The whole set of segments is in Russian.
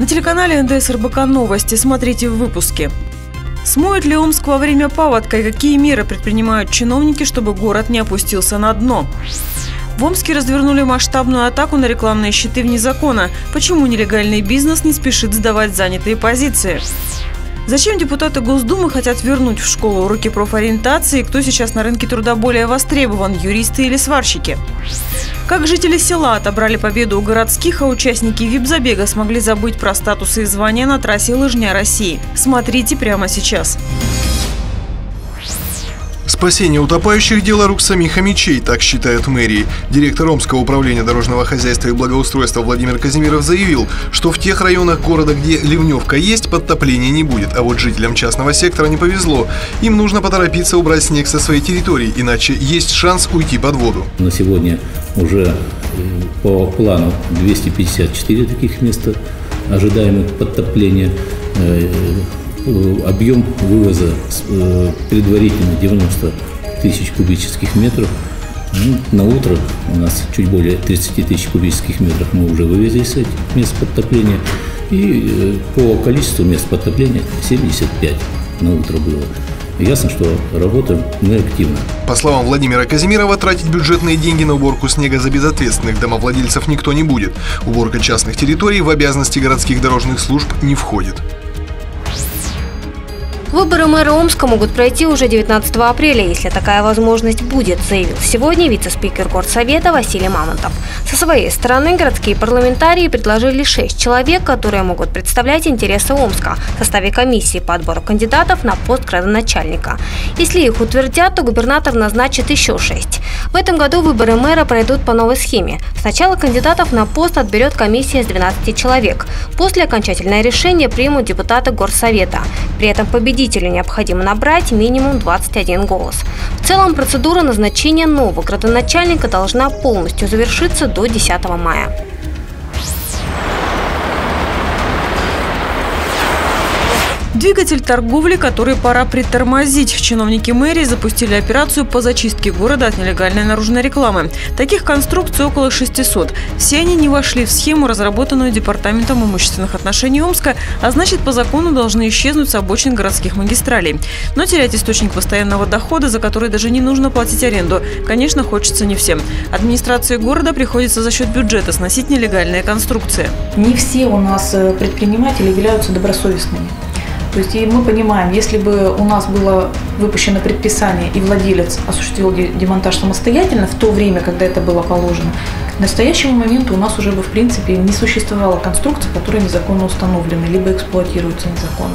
На телеканале НДС РБК Новости смотрите в выпуске. Смоет ли Омск во время паводка и какие меры предпринимают чиновники, чтобы город не опустился на дно? В Омске развернули масштабную атаку на рекламные щиты вне закона. Почему нелегальный бизнес не спешит сдавать занятые позиции? Зачем депутаты Госдумы хотят вернуть в школу уроки профориентации? Кто сейчас на рынке труда более востребован, юристы или сварщики? Как жители села отобрали победу у городских, а участники вип-забега смогли забыть про статусы и звания на трассе «Лыжня России». Смотрите прямо сейчас. Спасение утопающих – дело рук самих хомячей, так считают мэрии. Директор Омского управления дорожного хозяйства и благоустройства Владимир Казимиров заявил, что в тех районах города, где ливневка есть, подтопления не будет. А вот жителям частного сектора не повезло. Им нужно поторопиться убрать снег со своей территории, иначе есть шанс уйти под воду. На сегодня уже э, по плану 254 таких места ожидаемых подтопления э, объем вывоза э, предварительно 90 тысяч кубических метров. Ну, на утро у нас чуть более 30 тысяч кубических метров мы уже вывезли с мест подтопления. И э, по количеству мест подтопления 75 на утро было. Ясно, что работаем мы активно. По словам Владимира Казимирова, тратить бюджетные деньги на уборку снега за безответственных домовладельцев никто не будет. Уборка частных территорий в обязанности городских дорожных служб не входит. Выборы мэра Омска могут пройти уже 19 апреля, если такая возможность будет, заявил сегодня вице-спикер Горсовета Василий Мамонтов. Со своей стороны городские парламентарии предложили шесть человек, которые могут представлять интересы Омска в составе комиссии по отбору кандидатов на пост градоначальника. Если их утвердят, то губернатор назначит еще шесть. В этом году выборы мэра пройдут по новой схеме. Сначала кандидатов на пост отберет комиссия из 12 человек. После окончательное решение примут депутаты Горсовета. При этом победитель победителю необходимо набрать минимум 21 голос. В целом процедура назначения нового градоначальника должна полностью завершиться до 10 мая. Двигатель торговли, который пора притормозить. Чиновники мэрии запустили операцию по зачистке города от нелегальной наружной рекламы. Таких конструкций около 600. Все они не вошли в схему, разработанную Департаментом имущественных отношений Омска, а значит по закону должны исчезнуть с обочин городских магистралей. Но терять источник постоянного дохода, за который даже не нужно платить аренду, конечно, хочется не всем. Администрации города приходится за счет бюджета сносить нелегальные конструкции. Не все у нас э, предприниматели являются добросовестными. То есть и мы понимаем, если бы у нас было выпущено предписание и владелец осуществил демонтаж самостоятельно в то время, когда это было положено, к настоящему моменту у нас уже бы в принципе не существовало конструкций, которые незаконно установлены, либо эксплуатируются незаконно.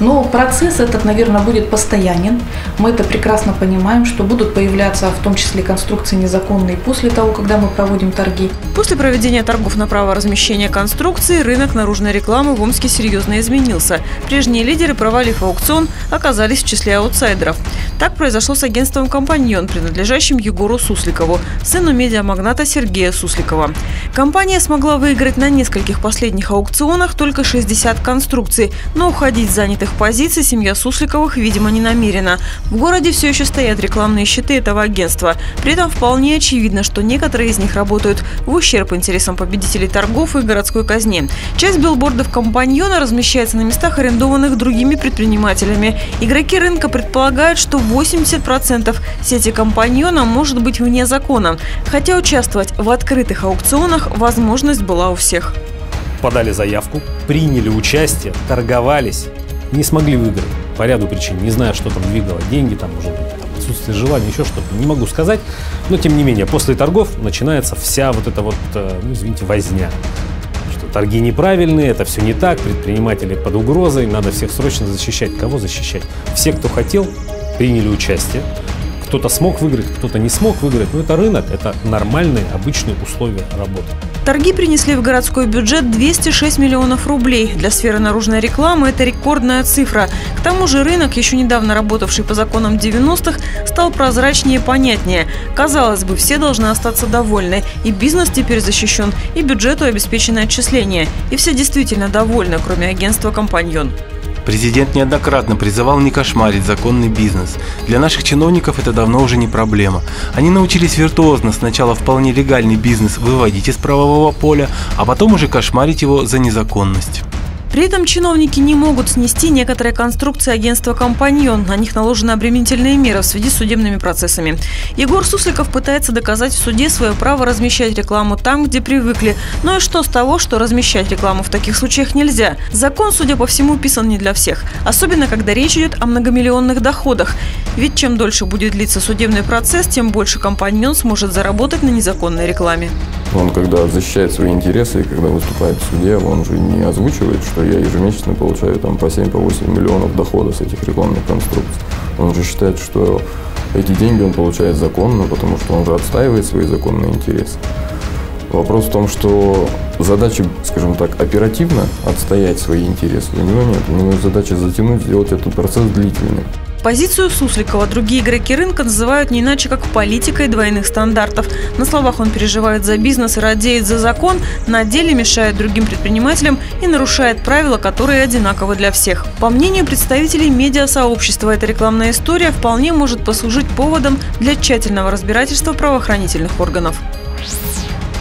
Но процесс этот, наверное, будет постоянен. Мы это прекрасно понимаем, что будут появляться в том числе конструкции незаконные после того, когда мы проводим торги. После проведения торгов на право размещения конструкции рынок наружной рекламы в Омске серьезно изменился. Прежние лидеры, провалив аукцион, оказались в числе аутсайдеров. Федоров. Так произошло с агентством «Компаньон», принадлежащим Егору Сусликову, сыну медиамагната Сергея Сусликова. Компания смогла выиграть на нескольких последних аукционах только 60 конструкций, но уходить с занятых позиций семья Сусликовых, видимо, не намерена. В городе все еще стоят рекламные щиты этого агентства. При этом вполне очевидно, что некоторые из них работают в ущерб интересам победителей торгов и городской казне. Часть билбордов компаньона размещается на местах, арендованных другими предпринимателями. Игроки рынка предполагают, что 80% сети компаньона может быть вне закона. Хотя участвовать в открытых аукционах возможность была у всех подали заявку, приняли участие, торговались, не смогли выиграть по ряду причин. Не знаю, что там двигало. Деньги, там, может быть, там, отсутствие желания, еще что-то. Не могу сказать. Но, тем не менее, после торгов начинается вся вот эта вот, э, ну, извините, возня. Что торги неправильные, это все не так, предприниматели под угрозой, надо всех срочно защищать. Кого защищать? Все, кто хотел, приняли участие. Кто-то смог выиграть, кто-то не смог выиграть. Но это рынок, это нормальные, обычные условия работы. Торги принесли в городской бюджет 206 миллионов рублей. Для сферы наружной рекламы это рекордная цифра. К тому же рынок, еще недавно работавший по законам 90-х, стал прозрачнее и понятнее. Казалось бы, все должны остаться довольны. И бизнес теперь защищен, и бюджету обеспечено отчисление. И все действительно довольны, кроме агентства «Компаньон». Президент неоднократно призывал не кошмарить законный бизнес. Для наших чиновников это давно уже не проблема. Они научились виртуозно сначала вполне легальный бизнес выводить из правового поля, а потом уже кошмарить его за незаконность. При этом чиновники не могут снести некоторые конструкции агентства «Компаньон». На них наложены обременительные меры в связи с судебными процессами. Егор Сусликов пытается доказать в суде свое право размещать рекламу там, где привыкли. Но и что с того, что размещать рекламу в таких случаях нельзя? Закон, судя по всему, писан не для всех. Особенно, когда речь идет о многомиллионных доходах. Ведь чем дольше будет длиться судебный процесс, тем больше «Компаньон» сможет заработать на незаконной рекламе. Он, когда защищает свои интересы и когда выступает в суде, он же не озвучивает, что я ежемесячно получаю там по 7-8 по миллионов дохода с этих рекламных конструкций. Он же считает, что эти деньги он получает законно, потому что он же отстаивает свои законные интересы. Вопрос в том, что задача, скажем так, оперативно отстоять свои интересы у него нет. У него задача затянуть, сделать этот процесс длительным. Позицию Сусликова другие игроки рынка называют не иначе, как политикой двойных стандартов. На словах он переживает за бизнес и радеет за закон, на деле мешает другим предпринимателям и нарушает правила, которые одинаковы для всех. По мнению представителей медиасообщества, эта рекламная история вполне может послужить поводом для тщательного разбирательства правоохранительных органов.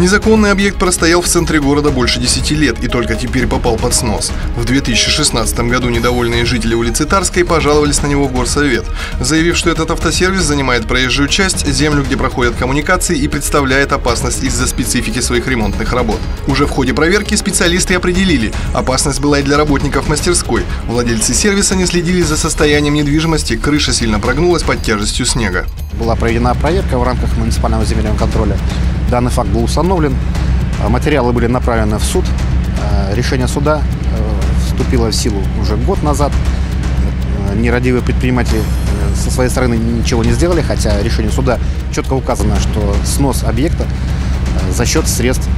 Незаконный объект простоял в центре города больше 10 лет и только теперь попал под снос. В 2016 году недовольные жители улицы Тарской пожаловались на него в горсовет, заявив, что этот автосервис занимает проезжую часть, землю, где проходят коммуникации и представляет опасность из-за специфики своих ремонтных работ. Уже в ходе проверки специалисты определили, опасность была и для работников мастерской. Владельцы сервиса не следили за состоянием недвижимости, крыша сильно прогнулась под тяжестью снега. Была проведена проверка в рамках муниципального земельного контроля. Данный факт был установлен. А, материалы были направлены в суд. А, решение суда э, вступило в силу уже год назад. Э, нерадивые предприниматели э, со своей стороны ничего не сделали, хотя решение суда четко указано, что снос объекта за счет средств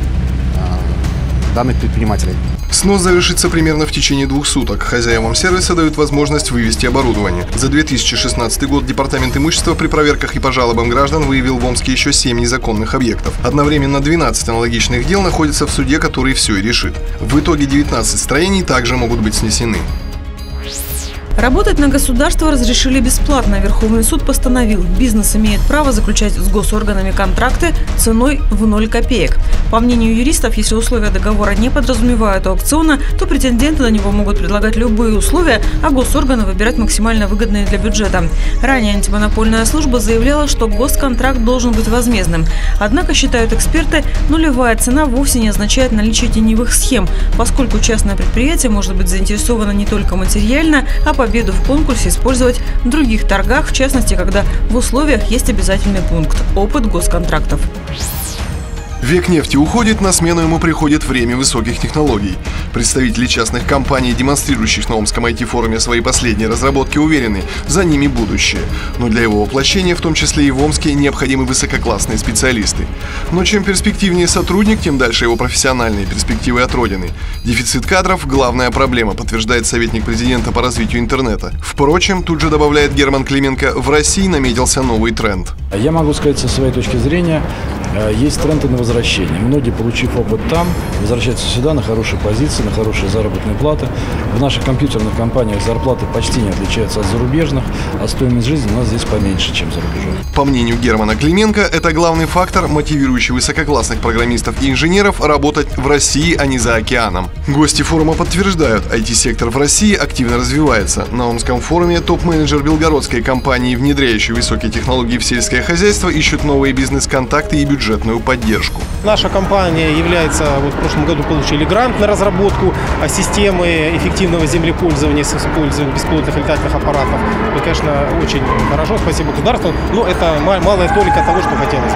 данных предпринимателей. Снос завершится примерно в течение двух суток. Хозяевам сервиса дают возможность вывести оборудование. За 2016 год Департамент имущества при проверках и по жалобам граждан выявил в Омске еще 7 незаконных объектов. Одновременно 12 аналогичных дел находятся в суде, который все и решит. В итоге 19 строений также могут быть снесены. Работать на государство разрешили бесплатно. Верховный суд постановил, бизнес имеет право заключать с госорганами контракты ценой в 0 копеек. По мнению юристов, если условия договора не подразумевают аукциона, то претенденты на него могут предлагать любые условия, а госорганы выбирать максимально выгодные для бюджета. Ранее антимонопольная служба заявляла, что госконтракт должен быть возмездным. Однако, считают эксперты, нулевая цена вовсе не означает наличие теневых схем, поскольку частное предприятие может быть заинтересовано не только материально, а победу в конкурсе использовать в других торгах, в частности, когда в условиях есть обязательный пункт – опыт госконтрактов. Век нефти уходит, на смену ему приходит время высоких технологий. Представители частных компаний, демонстрирующих на Омском IT-форуме свои последние разработки, уверены, за ними будущее. Но для его воплощения, в том числе и в Омске, необходимы высококлассные специалисты. Но чем перспективнее сотрудник, тем дальше его профессиональные перспективы от Родины. Дефицит кадров – главная проблема, подтверждает советник президента по развитию интернета. Впрочем, тут же добавляет Герман Клименко, в России наметился новый тренд. Я могу сказать со своей точки зрения, э, есть тренды на возвращение. Многие, получив опыт там, возвращаются сюда на хорошие позиции, на хорошие заработные платы. В наших компьютерных компаниях зарплаты почти не отличаются от зарубежных, а стоимость жизни у нас здесь поменьше, чем за рубежом. По мнению Германа Клименко, это главный фактор, мотивирующий высококлассных программистов и инженеров работать в России, а не за океаном. Гости форума подтверждают, IT-сектор в России активно развивается. На Омском форуме топ-менеджер белгородской компании, внедряющей высокие технологии в сельское хозяйство, ищут новые бизнес-контакты и бюджетную поддержку. Наша компания является, вот в прошлом году получили грант на разработку а, системы эффективного землепользования с использованием беспилотных летательных аппаратов. И, конечно, очень хорошо, спасибо государству, но это малая толика того, что хотелось.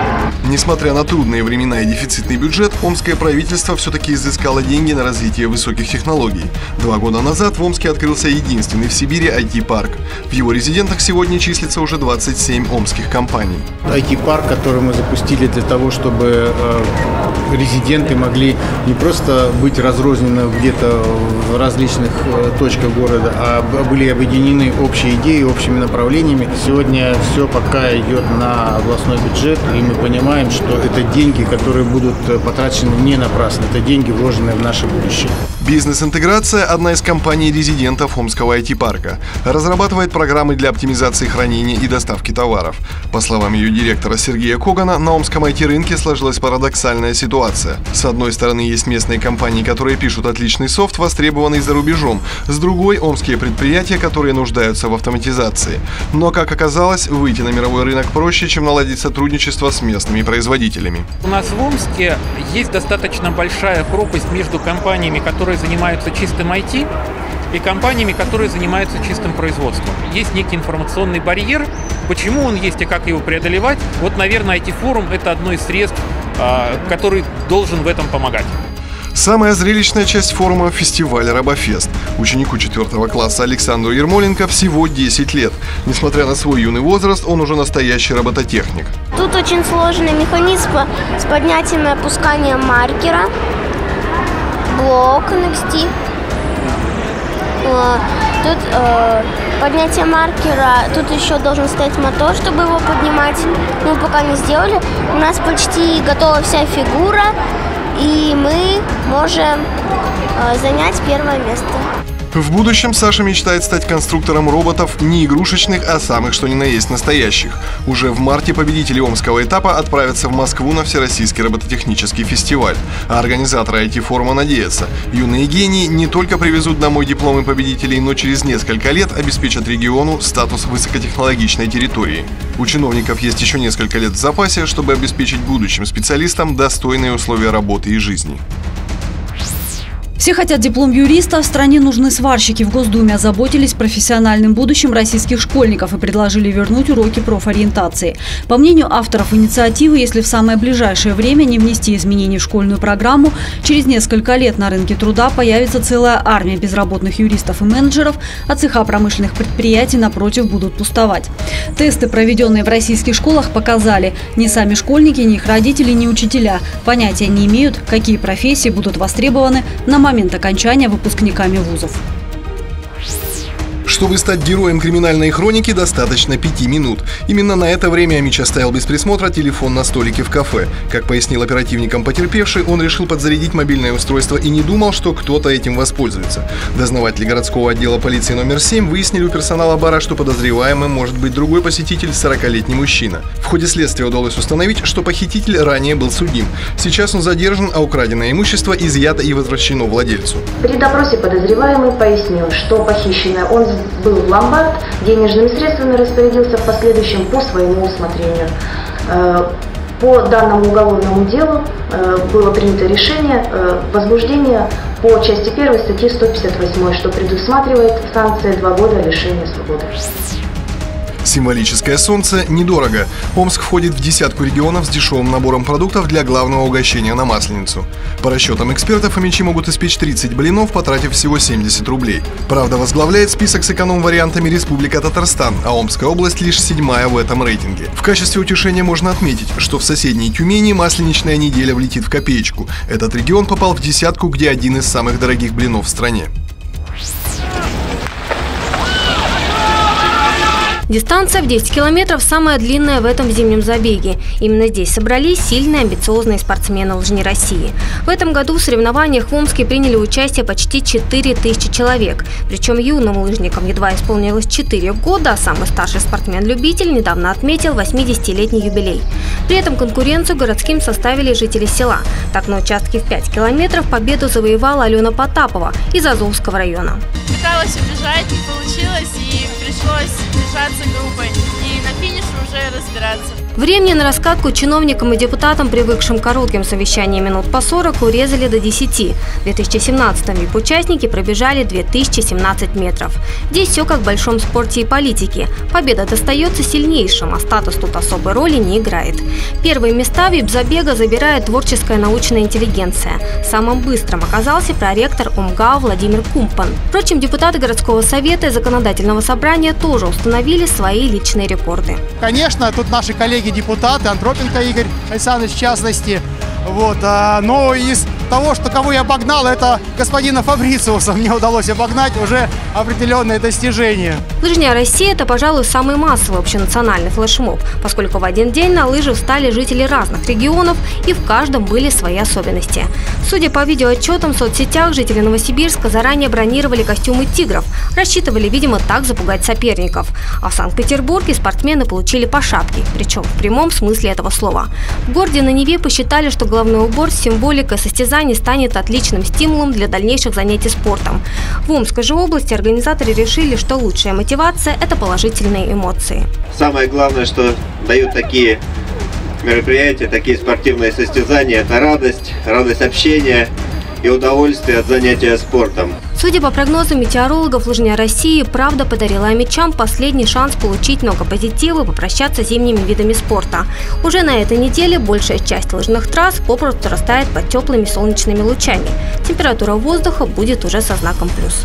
Несмотря на трудные времена и дефицитный бюджет, омское правительство все-таки изыскало деньги на развитие высоких технологий. Два года назад в Омске открылся единственный в Сибири IT-парк. В его резидентах сегодня числится уже 27 омских компаний. IT-парк, который мы запустили для того, чтобы э, резиденты могли не просто быть разрознены где-то в различных э, точках города, а были объединены общие идеи, общими направлениями. Сегодня все пока идет на областной бюджет, и мы понимаем, что это деньги, которые будут э, потрачены не напрасно. Это деньги, вложенные в наше будущее. Бизнес-интеграция – одна из компаний резидентов Омского IT-парка. Разрабатывает программы для оптимизации хранения и доставки товаров. По словам ее директора Сергея Когана, на Омском IT-рынке сложилась парадоксальная ситуация. С одной стороны, есть местные компании, которые пишут отличный софт, востребованный за рубежом. С другой – омские предприятия, которые нуждаются в автоматизации. Но, как оказалось, выйти на мировой рынок проще, чем наладить сотрудничество с местными производителями. У нас в Омске есть достаточно большая пропасть между компаниями, которые занимаются чистым IT, и компаниями, которые занимаются чистым производством. Есть некий информационный барьер. Почему он есть и как его преодолевать? Вот, наверное, IT-форум – это одно из средств, который должен в этом помогать. Самая зрелищная часть форума – фестиваль «Робофест». Ученику 4 класса Александру Ермоленко всего 10 лет. Несмотря на свой юный возраст, он уже настоящий робототехник. Тут очень сложный механизм с поднятием и опусканием маркера, блок NXT. Тут э, поднятие маркера, тут еще должен стоять мотор, чтобы его поднимать. Мы пока не сделали. У нас почти готова вся фигура, и мы можем э, занять первое место. В будущем Саша мечтает стать конструктором роботов не игрушечных, а самых что ни на есть настоящих. Уже в марте победители Омского этапа отправятся в Москву на Всероссийский робототехнический фестиваль. А организаторы IT-форума надеются, юные гении не только привезут домой дипломы победителей, но через несколько лет обеспечат региону статус высокотехнологичной территории. У чиновников есть еще несколько лет в запасе, чтобы обеспечить будущим специалистам достойные условия работы и жизни. Все хотят диплом юриста, в стране нужны сварщики. В Госдуме озаботились профессиональным будущим российских школьников и предложили вернуть уроки профориентации. По мнению авторов инициативы, если в самое ближайшее время не внести изменений в школьную программу, через несколько лет на рынке труда появится целая армия безработных юристов и менеджеров, а цеха промышленных предприятий, напротив, будут пустовать. Тесты, проведенные в российских школах, показали, ни сами школьники, ни их родители, ни учителя понятия не имеют, какие профессии будут востребованы на момент окончания выпускниками вузов. Чтобы стать героем криминальной хроники, достаточно пяти минут. Именно на это время Амич оставил без присмотра телефон на столике в кафе. Как пояснил оперативникам потерпевший, он решил подзарядить мобильное устройство и не думал, что кто-то этим воспользуется. Дознаватели городского отдела полиции номер 7 выяснили у персонала бара, что подозреваемым может быть другой посетитель, 40-летний мужчина. В ходе следствия удалось установить, что похититель ранее был судим. Сейчас он задержан, а украденное имущество изъято и возвращено владельцу. При допросе подозреваемый пояснил, что похищенное он был ломбард, денежными средствами распорядился в последующем по своему усмотрению. Э, по данному уголовному делу э, было принято решение э, возбуждения по части 1 статьи 158, что предусматривает санкции 2 года лишения свободы. Символическое солнце недорого. Омск входит в десятку регионов с дешевым набором продуктов для главного угощения на Масленицу. По расчетам экспертов, амичи могут испечь 30 блинов, потратив всего 70 рублей. Правда, возглавляет список с эконом-вариантами Республика Татарстан, а Омская область лишь седьмая в этом рейтинге. В качестве утешения можно отметить, что в соседней Тюмени масленичная неделя влетит в копеечку. Этот регион попал в десятку, где один из самых дорогих блинов в стране. Дистанция в 10 километров самая длинная в этом зимнем забеге. Именно здесь собрались сильные амбициозные спортсмены лыжни России. В этом году в соревнованиях в Омске приняли участие почти 4 тысячи человек. Причем юным лыжникам едва исполнилось 4 года, а самый старший спортсмен-любитель недавно отметил 80-летний юбилей. При этом конкуренцию городским составили жители села. Так на участке в 5 километров победу завоевала Алена Потапова из Азовского района. Пыталась убежать, не получилось и пришлось держаться группой и на финише уже разбираться. Времени на раскатку чиновникам и депутатам, привыкшим к коротким совещаниям минут по 40, урезали до 10. В 2017 м участники пробежали 2017 метров. Здесь все как в большом спорте и политике. Победа достается сильнейшим, а статус тут особой роли не играет. Первые места вип-забега забирает творческая научная интеллигенция. Самым быстрым оказался проректор УМГАУ Владимир Кумпан. Впрочем, депутаты городского совета и законодательного собрания тоже установили свои личные рекорды. Конечно, тут наши коллеги коллеги-депутаты, Антропенко Игорь Александрович в частности. Вот, а, но из того, что кого я обогнал, это господина Фабрициуса мне удалось обогнать уже определенное достижение. Лыжня России – это, пожалуй, самый массовый общенациональный флешмоб, поскольку в один день на лыжи встали жители разных регионов и в каждом были свои особенности. Судя по видеоотчетам в соцсетях, жители Новосибирска заранее бронировали костюмы тигров, рассчитывали, видимо, так запугать соперников. А в Санкт-Петербурге спортсмены получили по шапке, причем в прямом смысле этого слова. В городе на Неве посчитали, что головной убор с символикой состязаний станет отличным стимулом для дальнейших занятий спортом. В Омской же области организаторы решили, что лучшая мотивация – это положительные эмоции. Самое главное, что дают такие мероприятия, такие спортивные состязания – это радость, радость общения и удовольствие от занятия спортом. Судя по прогнозам метеорологов, лыжня России правда подарила мечам последний шанс получить много позитива и попрощаться с зимними видами спорта. Уже на этой неделе большая часть лыжных трасс попросту растает под теплыми солнечными лучами. Температура воздуха будет уже со знаком плюс.